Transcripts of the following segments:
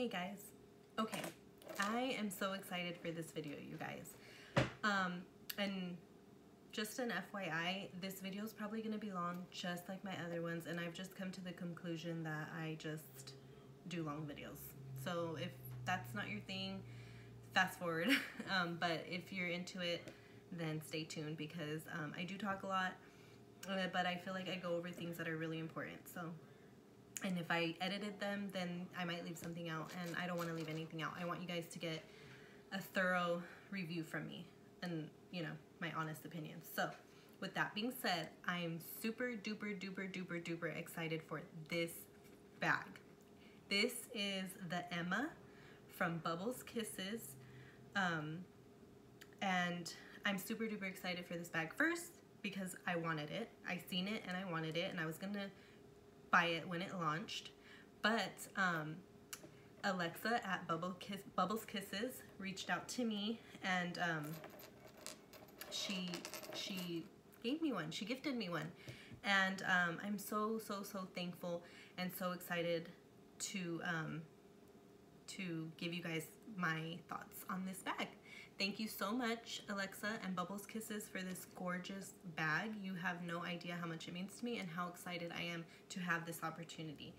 Hey guys. Okay, I am so excited for this video, you guys. Um, and just an FYI, this video is probably going to be long, just like my other ones, and I've just come to the conclusion that I just do long videos. So if that's not your thing, fast forward. um, but if you're into it, then stay tuned because um, I do talk a lot, uh, but I feel like I go over things that are really important. So and if I edited them, then I might leave something out, and I don't want to leave anything out. I want you guys to get a thorough review from me and, you know, my honest opinion. So, with that being said, I am super duper duper duper duper excited for this bag. This is the Emma from Bubbles Kisses, um, and I'm super duper excited for this bag. First, because I wanted it. I seen it and I wanted it, and I was gonna buy it when it launched. But um, Alexa at Bubble Kiss, Bubbles Kisses reached out to me and um, she she gave me one. She gifted me one. And um, I'm so, so, so thankful and so excited to um, to give you guys my thoughts on this bag. Thank you so much, Alexa and Bubbles Kisses, for this gorgeous bag. You have no idea how much it means to me and how excited I am to have this opportunity.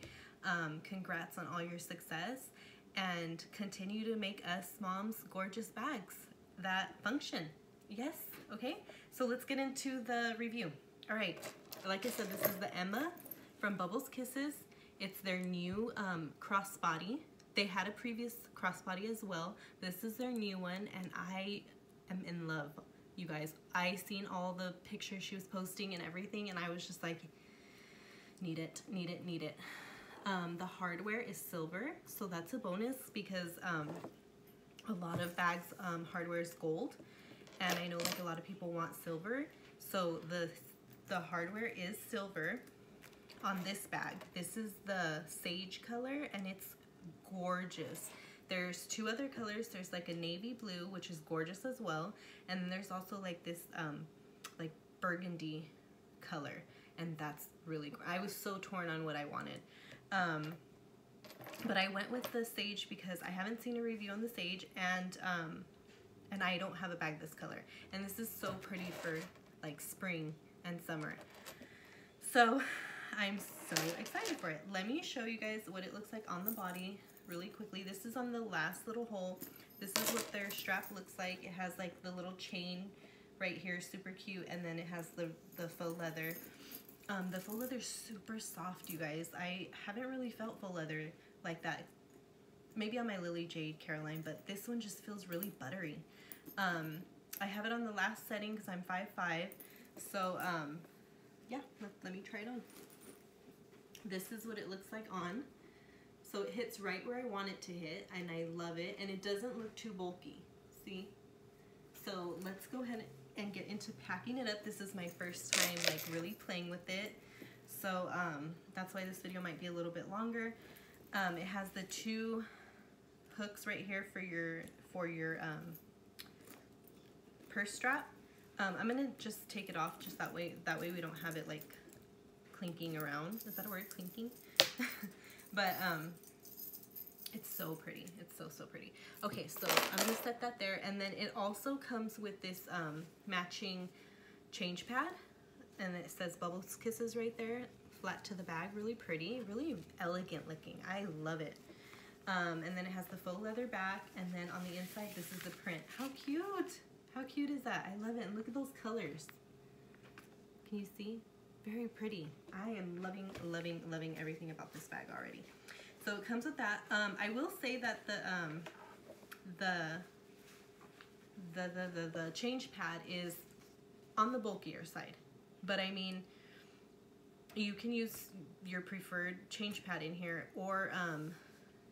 Um, congrats on all your success and continue to make us moms gorgeous bags that function. Yes, okay? So let's get into the review. All right, like I said, this is the Emma from Bubbles Kisses. It's their new um, crossbody they had a previous crossbody as well. This is their new one and I am in love, you guys. I seen all the pictures she was posting and everything and I was just like, need it, need it, need it. Um, the hardware is silver, so that's a bonus because um, a lot of bags um, hardware is gold and I know like a lot of people want silver. So the, the hardware is silver on this bag. This is the sage color and it's gorgeous. There's two other colors. There's like a navy blue, which is gorgeous as well. And then there's also like this um, like burgundy color. And that's really, I was so torn on what I wanted. Um, but I went with the sage because I haven't seen a review on the sage and um, and I don't have a bag this color. And this is so pretty for like spring and summer. So I'm so excited for it. Let me show you guys what it looks like on the body really quickly. This is on the last little hole. This is what their strap looks like. It has like the little chain right here, super cute, and then it has the, the faux leather. Um, the faux leather is super soft, you guys. I haven't really felt faux leather like that. Maybe on my Lily Jade Caroline, but this one just feels really buttery. Um, I have it on the last setting because I'm 5'5", so um, yeah, let, let me try it on. This is what it looks like on. So it hits right where I want it to hit and I love it and it doesn't look too bulky, see? So let's go ahead and get into packing it up. This is my first time like really playing with it. So um, that's why this video might be a little bit longer. Um, it has the two hooks right here for your for your um, purse strap. Um, I'm gonna just take it off just that way. That way we don't have it like clinking around. Is that a word, clinking? But um, it's so pretty. It's so, so pretty. Okay, so I'm gonna set that there. And then it also comes with this um, matching change pad. And it says Bubbles Kisses right there, flat to the bag, really pretty, really elegant looking. I love it. Um, and then it has the faux leather back, and then on the inside, this is the print. How cute! How cute is that? I love it, and look at those colors. Can you see? Very pretty. I am loving, loving, loving everything about this bag already. So it comes with that. Um, I will say that the, um, the, the, the, the, the change pad is on the bulkier side. But I mean, you can use your preferred change pad in here or um,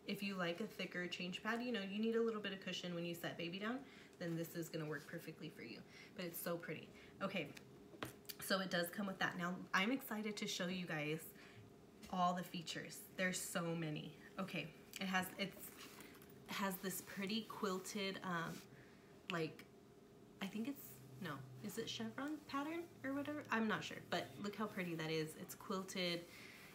if you like a thicker change pad, you know, you need a little bit of cushion when you set baby down, then this is gonna work perfectly for you. But it's so pretty. Okay, so it does come with that. Now, I'm excited to show you guys all the features. There's so many. Okay, it has it's it has this pretty quilted, um, like, I think it's, no, is it chevron pattern or whatever? I'm not sure, but look how pretty that is. It's quilted,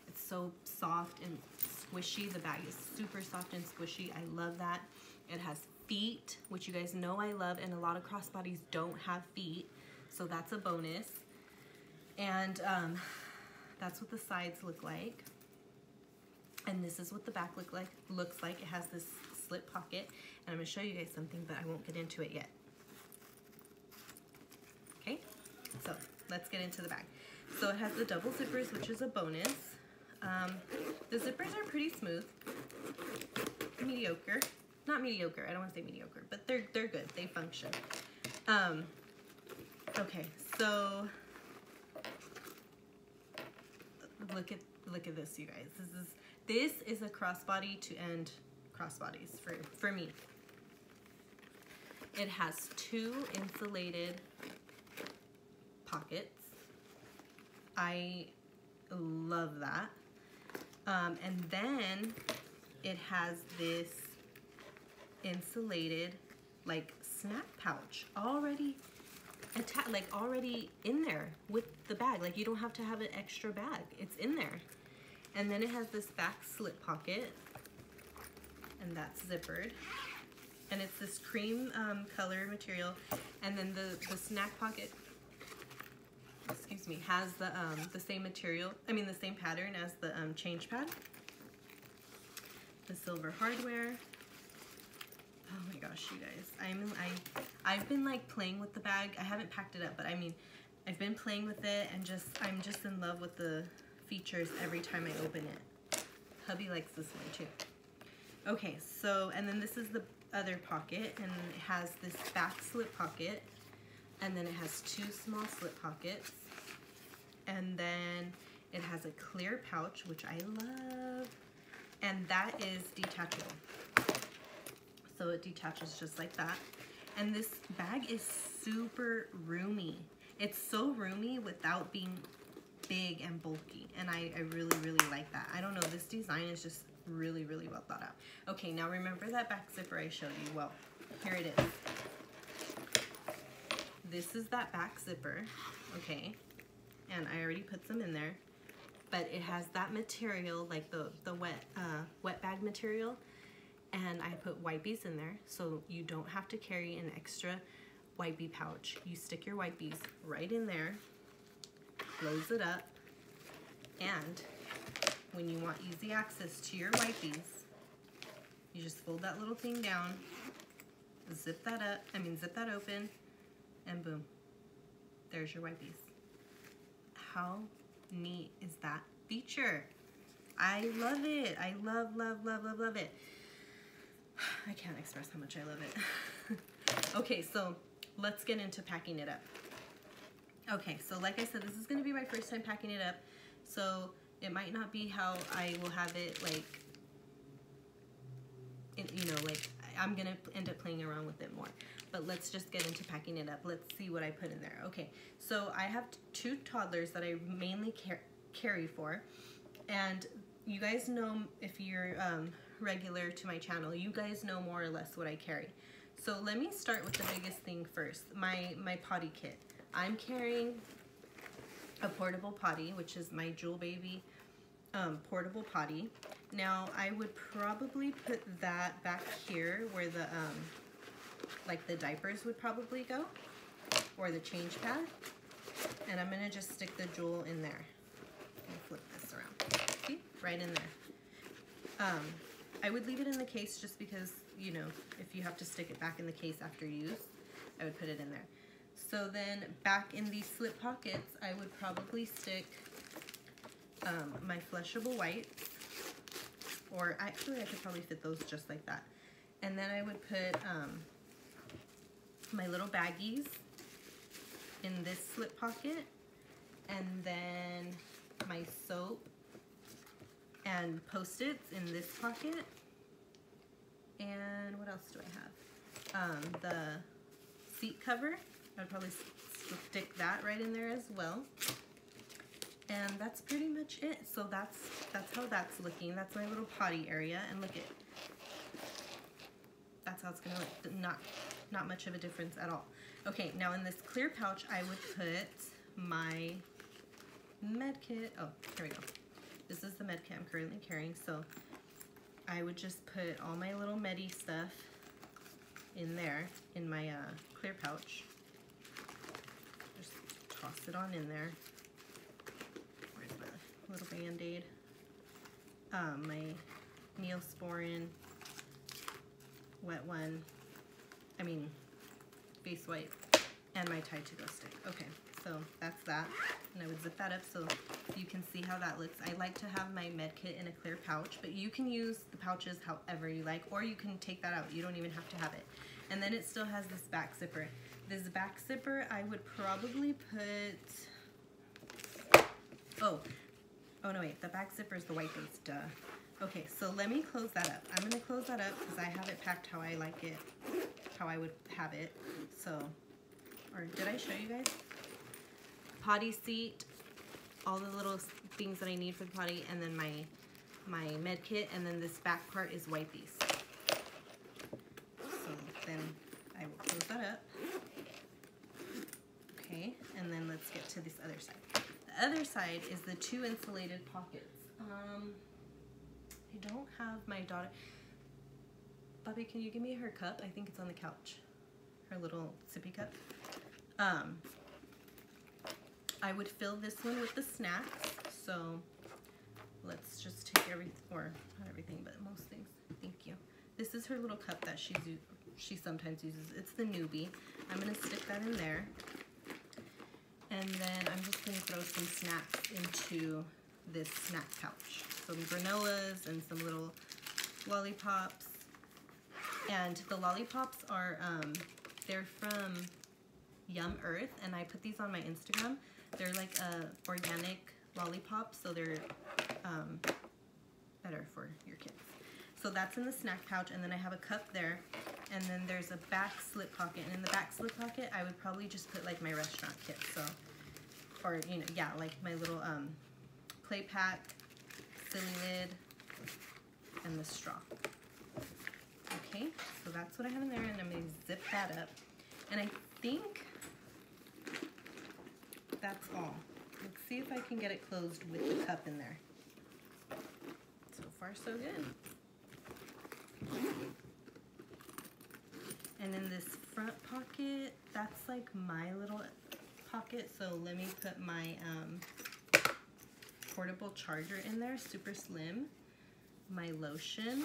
it's so soft and squishy. The bag is super soft and squishy. I love that. It has feet, which you guys know I love, and a lot of crossbodies don't have feet, so that's a bonus. And um, that's what the sides look like. And this is what the back look like looks like. It has this slip pocket, and I'm gonna show you guys something, but I won't get into it yet. Okay, so let's get into the bag. So it has the double zippers, which is a bonus. Um, the zippers are pretty smooth, mediocre. Not mediocre, I don't want to say mediocre, but they're, they're good, they function. Um, okay, so look at look at this, you guys. This is this is a crossbody to end crossbodies for for me. It has two insulated pockets. I love that. Um, and then it has this insulated like snack pouch already like already in there with the bag. Like you don't have to have an extra bag. It's in there. And then it has this back slip pocket and that's zippered. And it's this cream um, color material. And then the, the snack pocket, excuse me, has the, um, the same material, I mean the same pattern as the um, change pad. The silver hardware. Oh my gosh, you guys. I'm I I've been like playing with the bag. I haven't packed it up, but I mean, I've been playing with it and just I'm just in love with the features every time I open it. Hubby likes this one too. Okay, so and then this is the other pocket and it has this back slip pocket and then it has two small slip pockets and then it has a clear pouch which I love and that is detachable so it detaches just like that. And this bag is super roomy. It's so roomy without being big and bulky. And I, I really, really like that. I don't know, this design is just really, really well thought out. Okay, now remember that back zipper I showed you? Well, here it is. This is that back zipper, okay? And I already put some in there. But it has that material, like the, the wet, uh, wet bag material and I put wipies in there so you don't have to carry an extra wipey pouch. You stick your wipies right in there, close it up, and when you want easy access to your wipies, you just fold that little thing down, zip that up, I mean zip that open, and boom, there's your wipies. How neat is that feature? I love it. I love, love, love, love, love it. I can't express how much I love it. okay, so let's get into packing it up. Okay, so like I said, this is going to be my first time packing it up. So it might not be how I will have it like, you know, like I'm going to end up playing around with it more. But let's just get into packing it up. Let's see what I put in there. Okay, so I have two toddlers that I mainly car carry for. And you guys know if you're um, regular to my channel, you guys know more or less what I carry. So let me start with the biggest thing first, my, my potty kit. I'm carrying a portable potty, which is my Jool Baby um, portable potty. Now I would probably put that back here where the, um, like the diapers would probably go, or the change pad. And I'm gonna just stick the Jool in there. flip this around. Right in there. Um, I would leave it in the case just because, you know, if you have to stick it back in the case after use, I would put it in there. So then back in these slip pockets, I would probably stick um, my flushable wipes, or actually I could probably fit those just like that. And then I would put um, my little baggies in this slip pocket, and then my soap and post-its in this pocket. And what else do I have? Um, the seat cover. I'd probably stick that right in there as well. And that's pretty much it. So that's that's how that's looking. That's my little potty area. And look at that's how it's gonna look. Not not much of a difference at all. Okay, now in this clear pouch, I would put my med kit. Oh, here we go. This is the med kit I'm currently carrying. So I would just put all my little Medi stuff in there, in my uh, clear pouch. Just toss it on in there. Where's my little band-aid? Um, my Neosporin wet one, I mean face wipe, and my Tide to Go stick. Okay, so that's that. And I would zip that up so you can see how that looks. I like to have my med kit in a clear pouch, but you can use the pouches however you like, or you can take that out. You don't even have to have it. And then it still has this back zipper. This back zipper, I would probably put, oh, oh no wait, the back zipper is the white base, duh. Okay, so let me close that up. I'm gonna close that up because I have it packed how I like it, how I would have it. So, or did I show you guys? Potty seat, all the little things that I need for the potty, and then my my med kit, and then this back part is wipes. So then I will close that up. Okay, and then let's get to this other side. The other side is the two insulated pockets. Um, I don't have my daughter. Bobby, can you give me her cup? I think it's on the couch. Her little sippy cup. Um, I would fill this one with the snacks. So let's just take everything, or not everything, but most things. Thank you. This is her little cup that she's she sometimes uses. It's the Nuby. I'm gonna stick that in there. And then I'm just gonna throw some snacks into this snack pouch. Some granolas and some little lollipops. And the lollipops are, um, they're from Yum Earth, and I put these on my Instagram. They're like a organic lollipop, so they're um, better for your kids. So that's in the snack pouch, and then I have a cup there, and then there's a back slip pocket, and in the back slip pocket, I would probably just put like my restaurant kit, so, or, you know, yeah, like my little um, play pack, silly lid, and the straw. Okay, so that's what I have in there, and I'm gonna zip that up. And I think that's all. Let's see if I can get it closed with the cup in there. So far, so good. And then this front pocket, that's like my little pocket. So let me put my um, portable charger in there, super slim. My lotion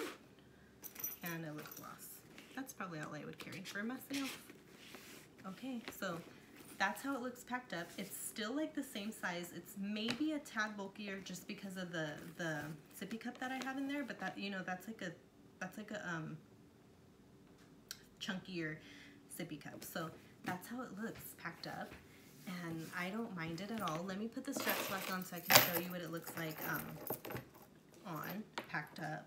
and a lip gloss. That's probably all I would carry for myself. Okay, so that's how it looks packed up. It's still like the same size. It's maybe a tad bulkier just because of the the sippy cup that I have in there, but that you know that's like a that's like a um chunkier sippy cup. So that's how it looks packed up. And I don't mind it at all. Let me put the straps back on so I can show you what it looks like um, on, packed up.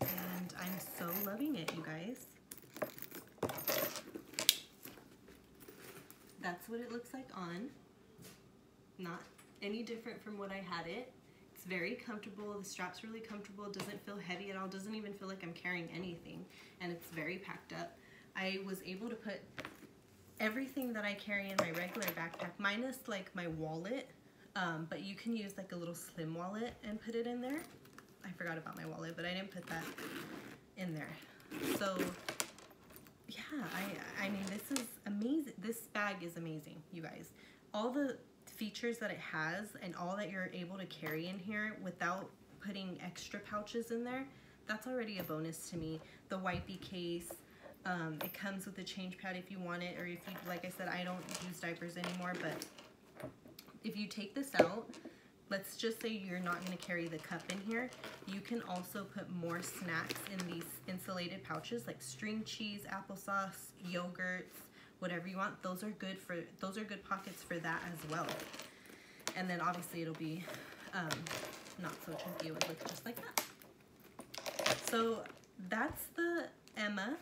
And I'm so loving it, you guys. That's what it looks like on. Not any different from what I had it. It's very comfortable. The strap's really comfortable. Doesn't feel heavy at all. Doesn't even feel like I'm carrying anything. And it's very packed up. I was able to put everything that I carry in my regular backpack, minus like my wallet, um, but you can use like a little slim wallet and put it in there. I forgot about my wallet, but I didn't put that in there. So yeah, I, I mean, this is amazing. This bag is amazing, you guys. All the features that it has and all that you're able to carry in here without putting extra pouches in there, that's already a bonus to me. The wipey case, um, it comes with a change pad if you want it, or if you, like I said, I don't use diapers anymore, but if you take this out, let's just say you're not going to carry the cup in here, you can also put more snacks in these insulated pouches like string cheese, applesauce, yogurts, whatever you want. Those are good for those are good pockets for that as well. And then obviously it'll be um, not so chunky. It would look just like that. So that's the Emma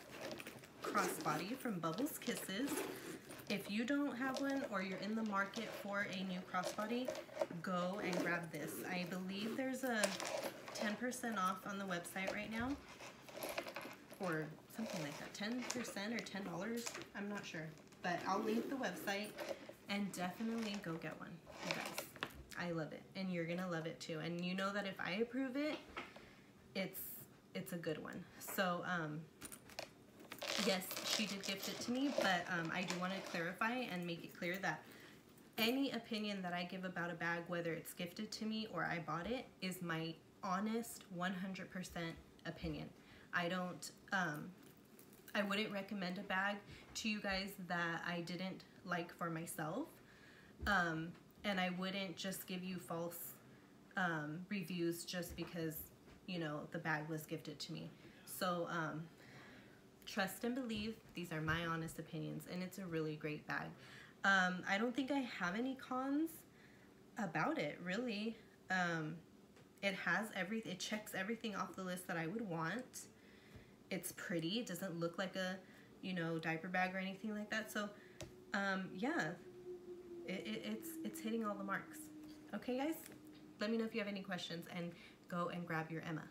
crossbody from Bubbles Kisses. If you don't have one or you're in the market for a new crossbody, go and grab this. I believe there's a 10% off on the website right now or something like that, 10% or $10, I'm not sure. But I'll link the website and definitely go get one, you guys. I love it and you're gonna love it too. And you know that if I approve it, it's it's a good one. So, um, yes, she did gift it to me, but um, I do want to clarify and make it clear that any opinion that I give about a bag, whether it's gifted to me or I bought it, is my honest 100% opinion. I don't, um, I wouldn't recommend a bag to you guys that I didn't like for myself. Um, and I wouldn't just give you false um, reviews just because, you know, the bag was gifted to me. So, um, trust and believe. These are my honest opinions, and it's a really great bag. Um, I don't think I have any cons about it, really. Um, it has every, it checks everything off the list that I would want. It's pretty. It doesn't look like a, you know, diaper bag or anything like that. So, um, yeah, it, it, it's it's hitting all the marks. Okay, guys. Let me know if you have any questions and go and grab your Emma.